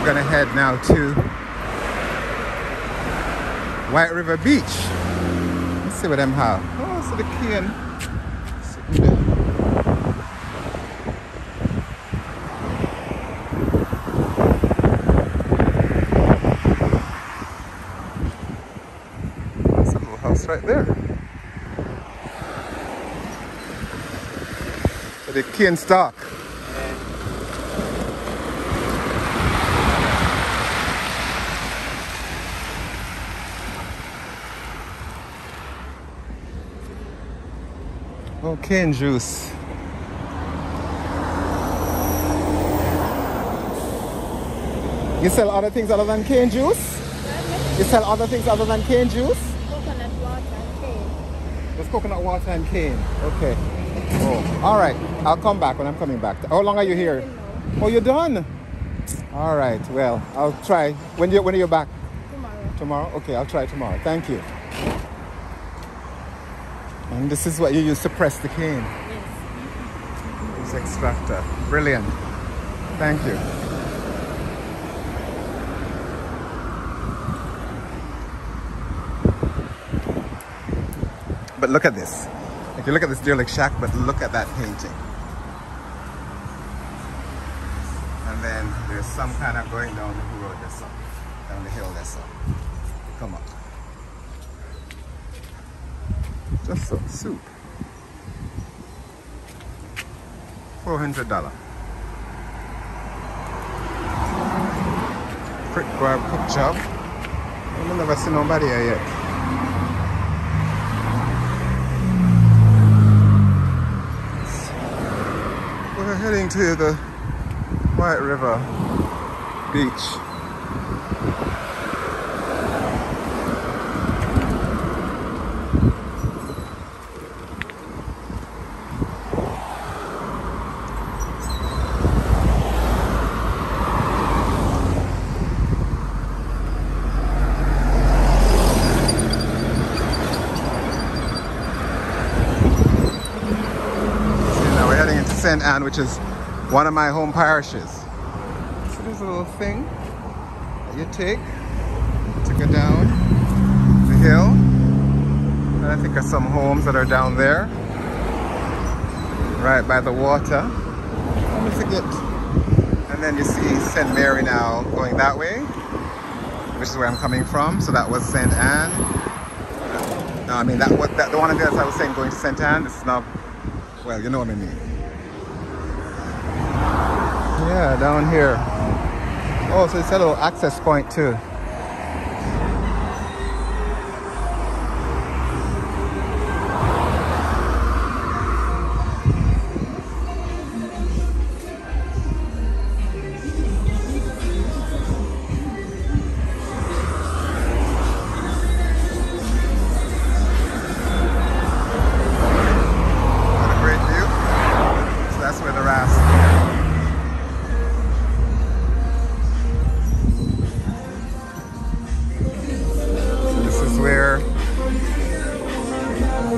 we're gonna head now to White River Beach. Let's see what them have. Oh, so the cane there. That's a little house right there. So the cane stock. Cane juice. You sell other things other than cane juice? You sell other things other than cane juice? Coconut water and cane. There's coconut water and cane. Okay. Oh, all right. I'll come back when I'm coming back. How long are you here? Oh, you're done. All right. Well, I'll try. When you when are you back? Tomorrow. Tomorrow? Okay, I'll try tomorrow. Thank you. And this is what you use to press the cane. Yes. This extractor. Brilliant. Thank you. But look at this. If you look at this derelict shack, but look at that painting. And then there's some kind of going down the road or something. Down the hill or something. Come up. Just some soup. Four hundred dollar. Quick grab quick job. I've never seen nobody here yet. We're heading to the White River Beach. So now we're heading which is one of my home parishes. So there's a little thing that you take to go down the hill. And I think of some homes that are down there, right by the water. Me forget. And then you see St. Mary now going that way, which is where I'm coming from. So that was St. Anne. No, I mean that what that the one of the I was saying going to St. Anne. This is not well, you know what I mean. Yeah, down here. Oh, so it's a little access point too.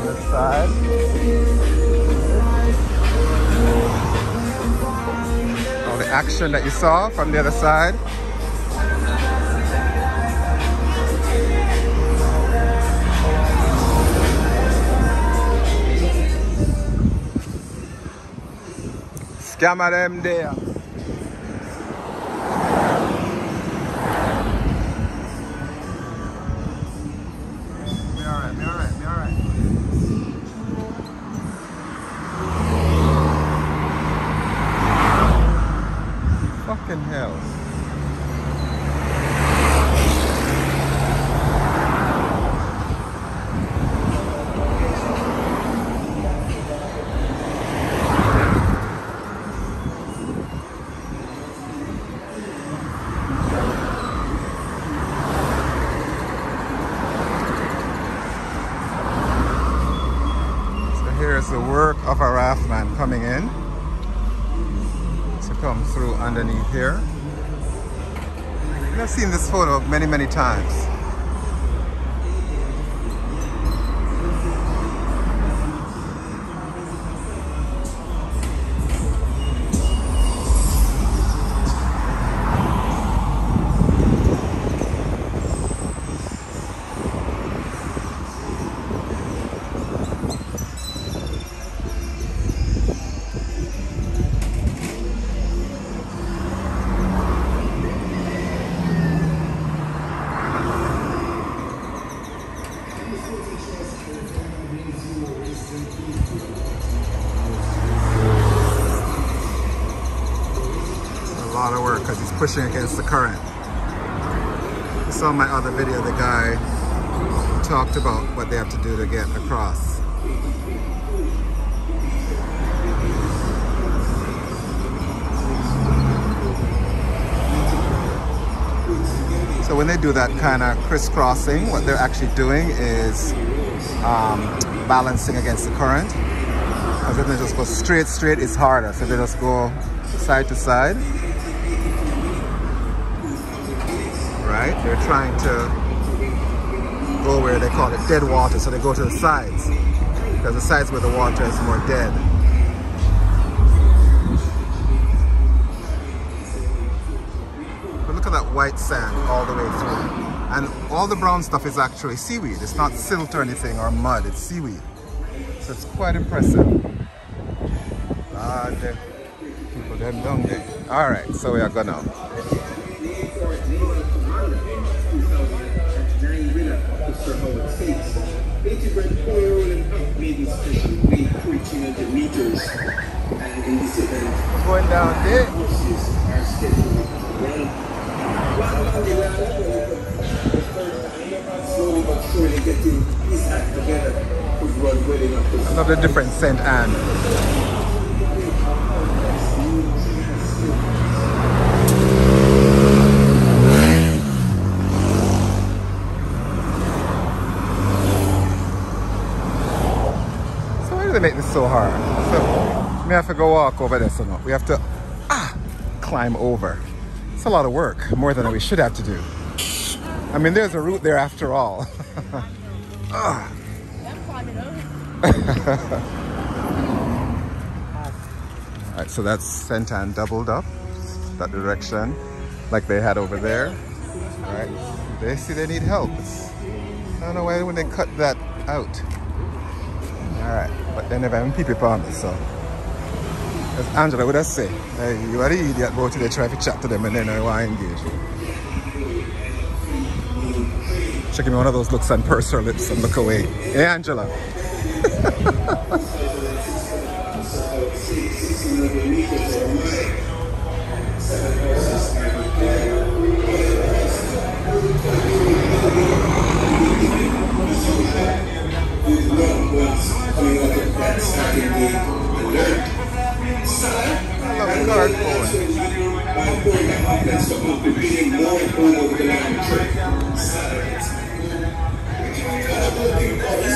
This side. All the action that you saw from the other side. Scammer them there. Seen this photo many, many times. Pushing against the current. You saw my other video, the guy talked about what they have to do to get across. So when they do that kind of crisscrossing, what they're actually doing is um, balancing against the current. Because if they just go straight, straight, it's harder. So they just go side to side. Right? They're trying to go where they call it dead water. So they go to the sides. Because the sides where the water is more dead. But look at that white sand all the way through. And all the brown stuff is actually seaweed. It's not silt or anything or mud, it's seaweed. So it's quite impressive. Ah, people them down there. All right, so we are gonna. Going down there. slowly but surely getting his act together could run well enough Another different St. Anne. Do they make this so hard? So we have to go walk over this or not. We have to ah, climb over. It's a lot of work, more than we should have to do. I mean, there's a route there after all. Over. All right, so that's. Anne doubled up, that direction, like they had over there. All right, they see they need help. I don't know why when they cut that out. All right, but they never even people on this, so. As Angela would have say, hey, you are the idiot, go to the try to chat to them and then I want to engage. She give me one of those looks and purse her lips and look away. Hey, Angela.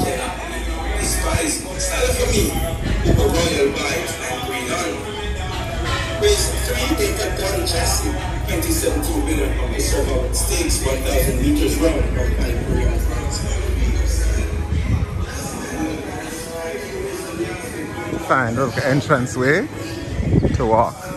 Despise, stand for me, with a royal and green on. Race 3 acre gun chassis, 2017 winner of the server stakes 1,000 meters. Find entrance way to walk.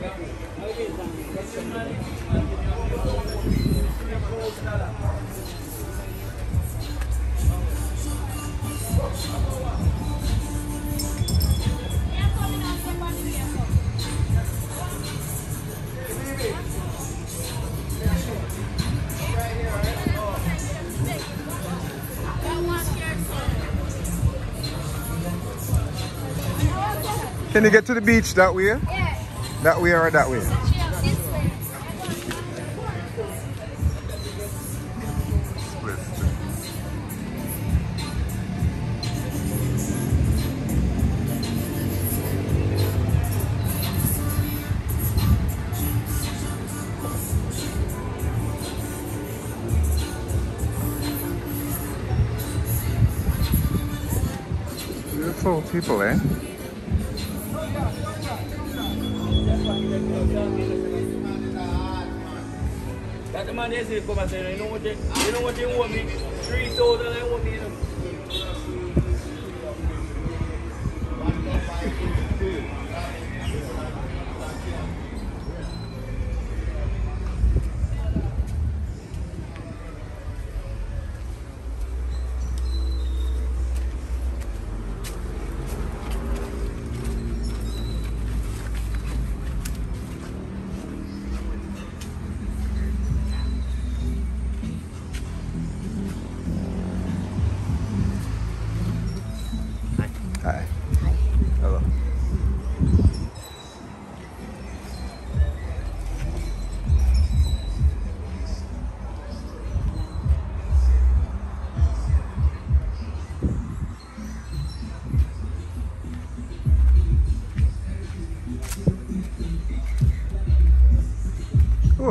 Can you get to the beach that way? Yeah. That way or that way? Beautiful people, eh? The man yesterday come and say, you know what they, you know what they want me? Three thousand they want me.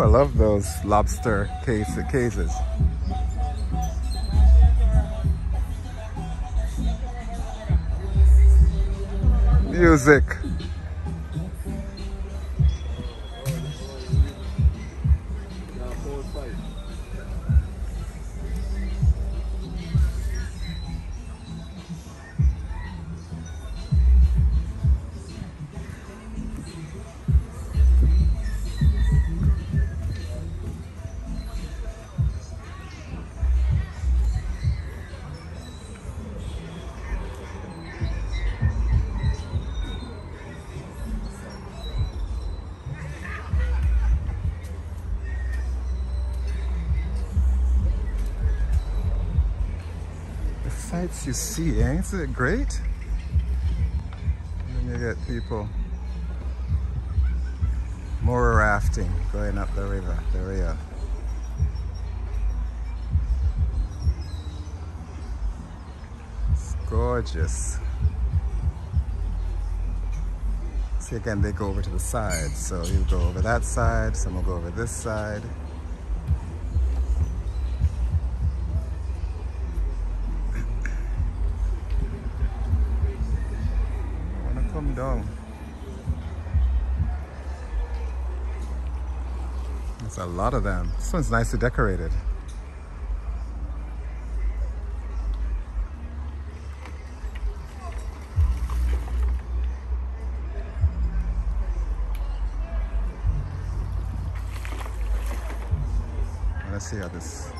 Love those lobster case cases. Music. Sights you see? Isn't it great? And you get people more rafting going up the river, the Rio. It's gorgeous. See again, they go over to the side. So you go over that side, some will go over this side. Lot of them. This one's nicely decorated. Let's see how this.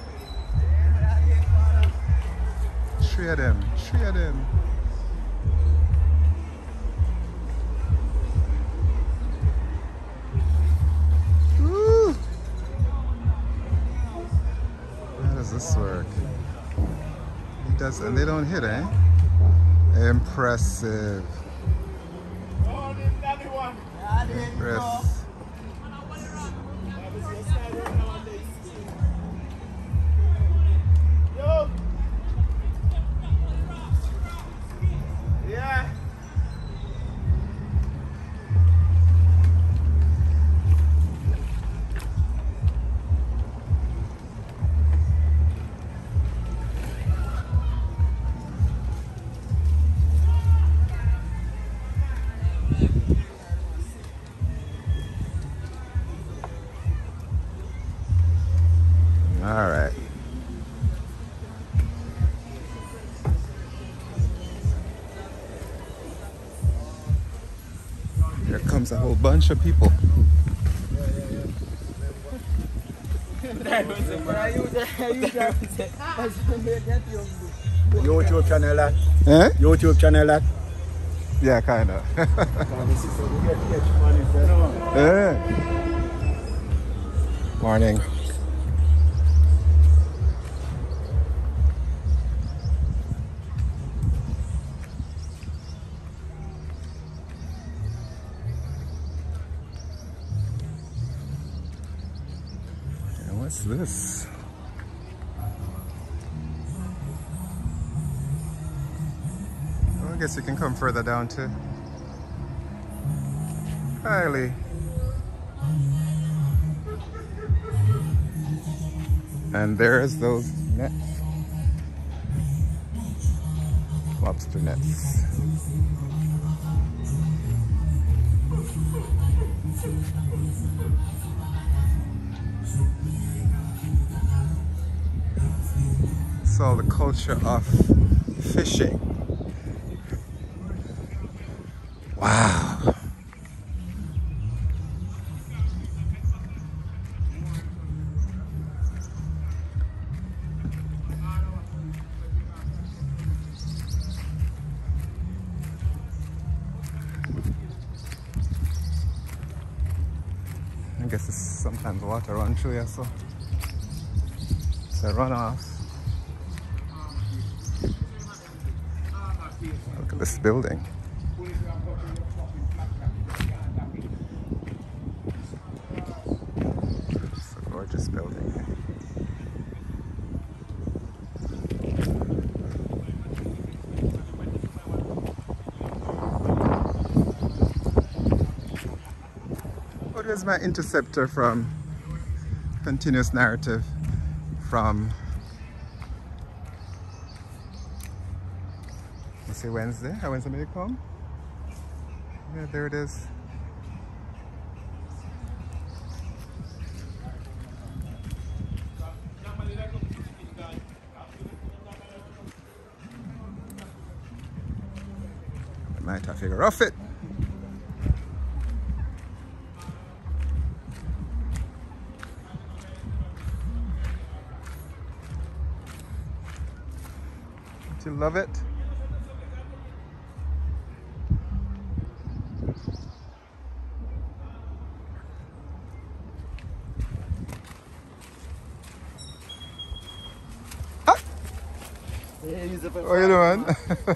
Three of them. Three. And they don't hit, eh? Impressive. A whole bunch of people. YouTube channel that. Eh? YouTube channel that. Yeah, kind of. Yeah. Morning. What's this? Well, I guess you can come further down to Kylie. And there's those nets. Lobster nets. All the culture of fishing. Wow. I guess it's sometimes water run through here, so it's a runoff. Look at this building. It's a gorgeous building. What is my interceptor from continuous narrative from see Wednesday. I when somebody come. Yeah, there it is. I might have to figure off it. Do you love it? What are you doing?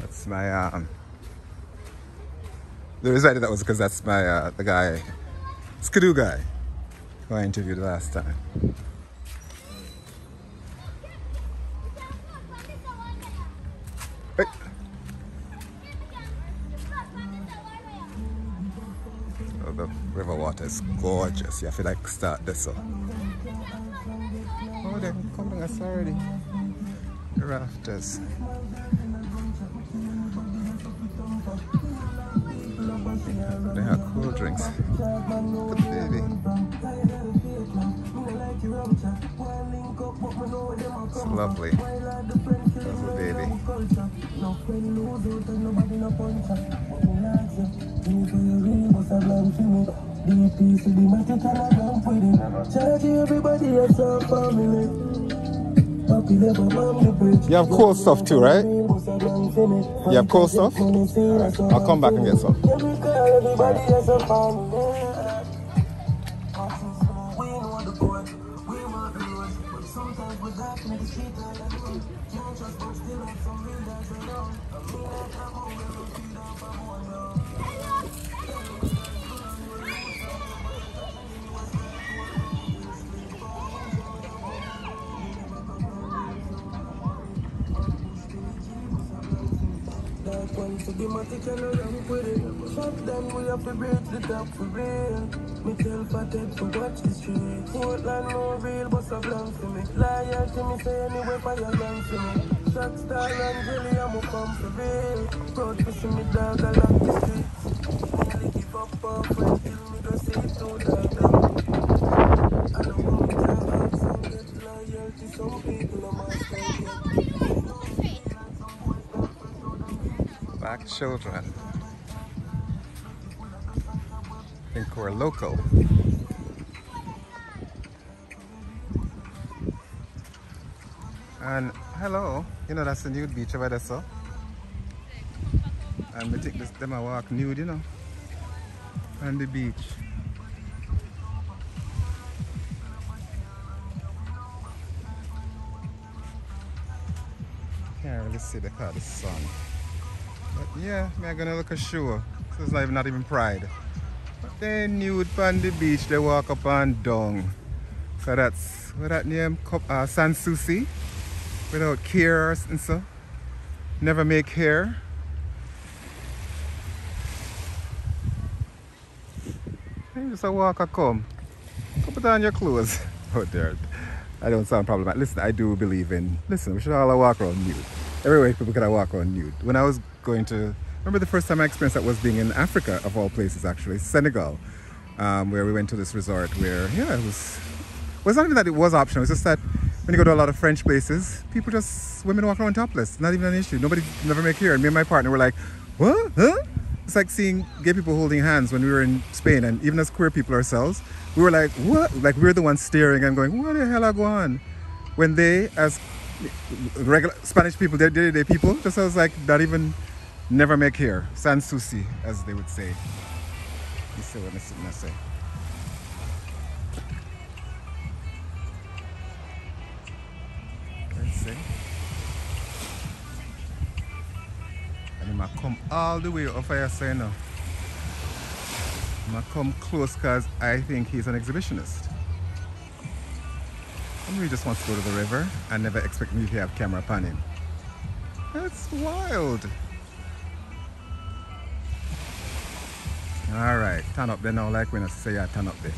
that's my um. The reason I did that was because that's my uh, the guy, Skidoo guy, who I interviewed last time. Is gorgeous. You have to like start this up. Oh, they're coming us already. Rafters. They have cool drinks. The baby. It's lovely. Little baby. You have cool stuff too, right? You have cool stuff? I'll come back and get some. One to give my ticket and run with it. Shot down, we have to break the top for real. Me tell Fathead to watch the street. Portland no real, but so blank for me. Loyalty, me say anyway, fire long for me. Shot star and jelly, I'm a come for real. Proud to see me dog along the streets. Nearly give up off until me go see it to dog down. I don't want to have some get loyalty, some Children. think we're local. And hello, you know that's the nude beach over there, so. And we take this them a walk nude, you know, on the beach. Can't really see the car, the sun. But yeah, me I gonna look a. So it's not even, not even pride. But they nude on the beach, they walk up and down. So that's what that name? Uh, Sans Souci. Without care and so. Never make hair. And just a walk a come. Put on your clothes. Oh dear. I don't sound problematic. Listen, I do believe in listen, we should all walk around nude. Everywhere people can walk around nude. When I was going to remember the first time I experienced that was being in Africa of all places actually, Senegal. Um, where we went to this resort where yeah it was well, it's not even that it was optional, it's just that when you go to a lot of French places, people just women walk around topless. Not even an issue. Nobody never make hair. And me and my partner were like, What? Huh? It's like seeing gay people holding hands when we were in Spain and even as queer people ourselves, we were like, What? Like we are the ones staring and going, What the hell are going on? When they as regular Spanish people, they're day-to-day people, just as like not even never make here. Sans souci, as they would say. You see what I'm say. And he might come all the way up here say now. He might come close because I think he's an exhibitionist. He just wants to go to the river and never expect me to have camera him. That's wild. Alright, turn up there now like when I say I turn up there.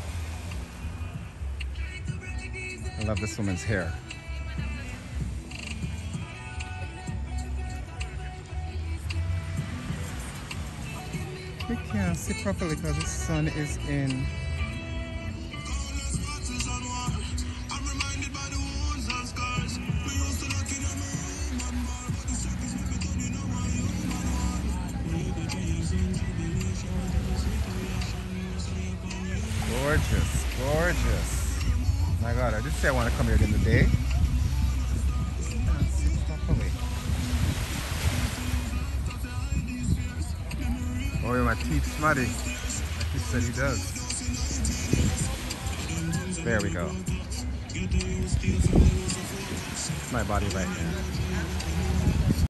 I love this woman's hair. We can't see properly because the sun is in. Like he said he does. There we go. My body right here.